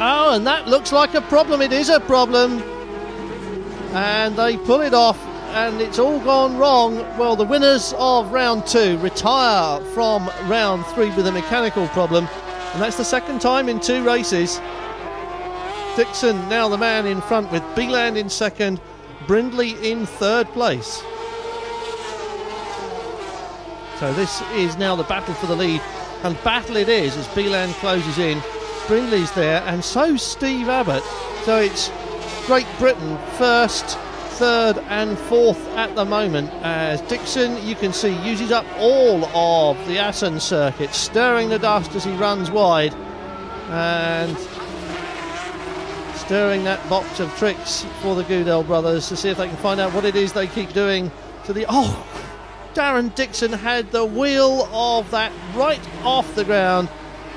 Oh, and that looks like a problem. It is a problem. And they pull it off, and it's all gone wrong. Well, the winners of round two retire from round three with a mechanical problem, and that's the second time in two races. Dixon now the man in front with Biland in second, Brindley in third place. So this is now the battle for the lead, and battle it is as Biland closes in. Brindley's there, and so Steve Abbott. So it's Great Britain first, third, and fourth at the moment. As Dixon, you can see, uses up all of the Assen circuit, stirring the dust as he runs wide, and stirring that box of tricks for the Goodell brothers to see if they can find out what it is they keep doing to the. Oh, Darren Dixon had the wheel of that right off the ground.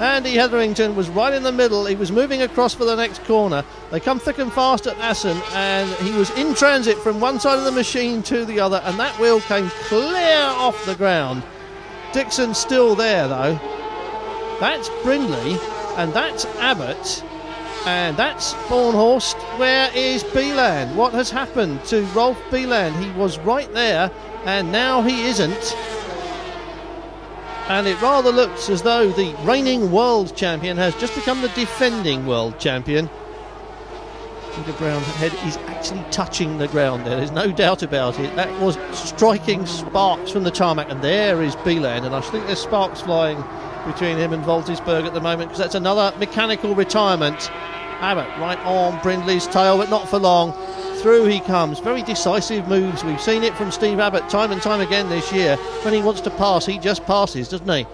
Andy Hetherington was right in the middle. He was moving across for the next corner. They come thick and fast at Assen, and he was in transit from one side of the machine to the other, and that wheel came clear off the ground. Dixon still there though. That's Brindley, and that's Abbott, and that's Bohnhorst. Where is Biland? What has happened to Rolf Biland? He was right there, and now he isn't and it rather looks as though the reigning world champion has just become the defending world champion. Peter brown head is actually touching the ground there, there's no doubt about it. That was striking sparks from the tarmac, and there is Biland, and I think there's sparks flying between him and Waltisperg at the moment because that's another mechanical retirement. Abbott right on Brindley's tail, but not for long. Through he comes. Very decisive moves. We've seen it from Steve Abbott time and time again this year. When he wants to pass, he just passes, doesn't he?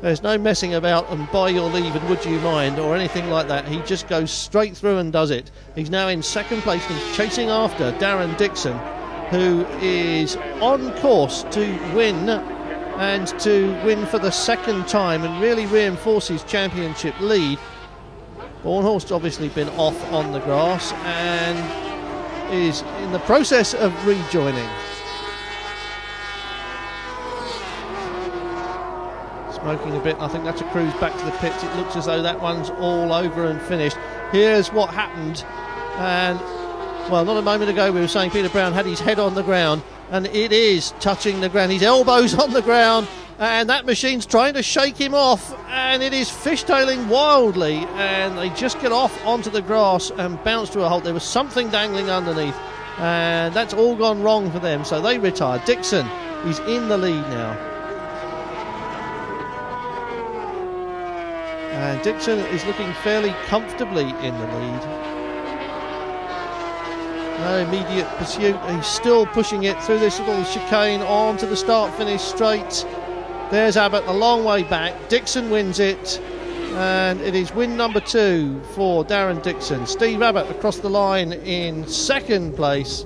There's no messing about and by your leave and would you mind or anything like that. He just goes straight through and does it. He's now in second place and he's chasing after Darren Dixon, who is on course to win and to win for the second time and really reinforce his championship lead. Bohnhorst obviously been off on the grass and is in the process of rejoining. Smoking a bit, I think that's a cruise back to the pits. It looks as though that one's all over and finished. Here's what happened, and well, not a moment ago we were saying Peter Brown had his head on the ground, and it is touching the ground. His elbows on the ground, and that machine's trying to shake him off and it is fishtailing wildly. And they just get off onto the grass and bounce to a halt there was something dangling underneath and that's all gone wrong for them. So they retire. Dixon is in the lead now. And dixon is looking fairly comfortably in the lead. No immediate pursuit. He's still pushing it through this little chicane on to the start finish straight there's Abbott a long way back. Dixon wins it. And it is win number two for Darren Dixon. Steve Abbott across the line in second place.